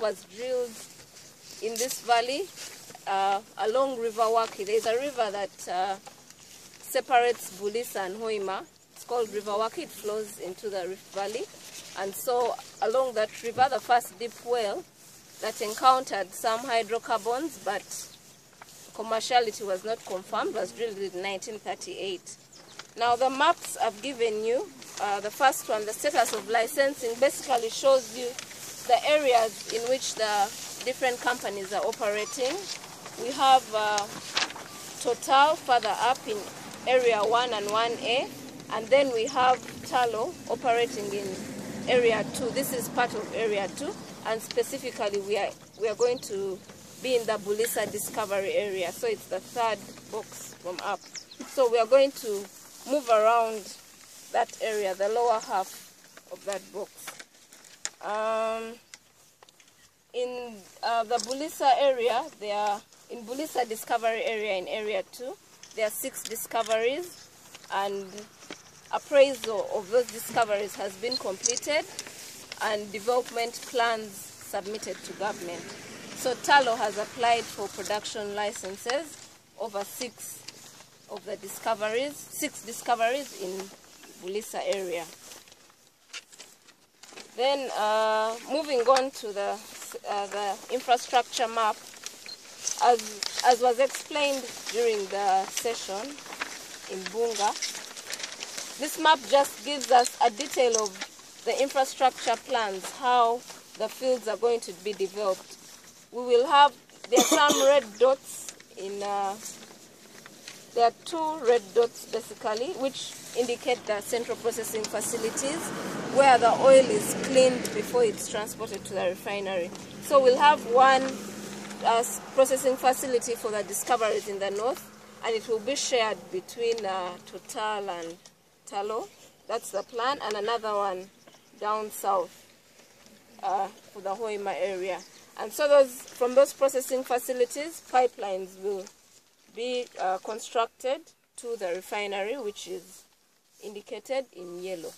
was drilled in this valley uh, along River Waki. There's a river that uh, separates Bulisa and Hoima. It's called River Waki. It flows into the Rift Valley. And so along that river, the first deep well that encountered some hydrocarbons, but commerciality was not confirmed, was drilled in 1938. Now the maps I've given you, uh, the first one, the status of licensing, basically shows you the areas in which the different companies are operating. We have uh, Total further up in area 1 and 1A, and then we have Tullow operating in area 2. This is part of area 2, and specifically we are, we are going to be in the Bulisa discovery area, so it's the third box from up. So we are going to move around that area, the lower half of that box. Um, in uh, the Bulisa area, there are, in Bulisa discovery area in area 2, there are six discoveries and appraisal of those discoveries has been completed and development plans submitted to government. So Tullow has applied for production licenses over six of the discoveries, six discoveries in Bulisa area. Then uh, moving on to the, uh, the infrastructure map, as, as was explained during the session in Bunga, this map just gives us a detail of the infrastructure plans, how the fields are going to be developed. We will have, there are some red dots in, uh, there are two red dots basically, which indicate the central processing facilities where the oil is cleaned before it's transported to the refinery. So we'll have one uh, processing facility for the discoveries in the north, and it will be shared between uh, Total and Tullow. That's the plan, and another one down south uh, for the Hoima area. And so those, from those processing facilities, pipelines will be uh, constructed to the refinery, which is indicated in yellow.